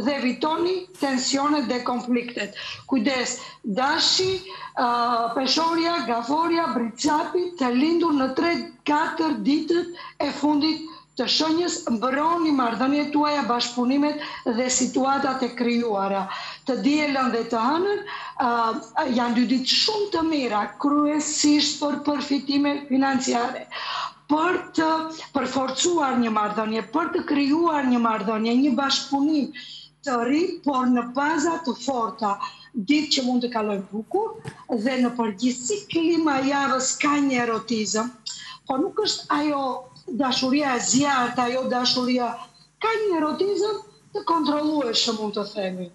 dhe evitoni tensionet dhe konfliktet. Kujdes, Dashi, Peshorja, Gaforja, Bricapi, të lindur në tre, katër ditët e fundit të shenjës, mbroni marrëdhëniet tuaja, bashkëpunimet dhe situatat e krijuara. Të dielën dhe të hënën janë dy ditë shumë të mira, kryesisht për përfitime financiare. për të përforcuar një marrëdhënie, për të krijuar një marrëdhënie, një bashkëpunim të ri, por në baza të forta, ditë që mund të kalojnë bukur dhe në përgjithësi klima e javës ka një erotizëm, por nuk është ajo dashuria e zjarrtë, ajo dashuria ka një erotizëm të kontrollueshëm mund të themi.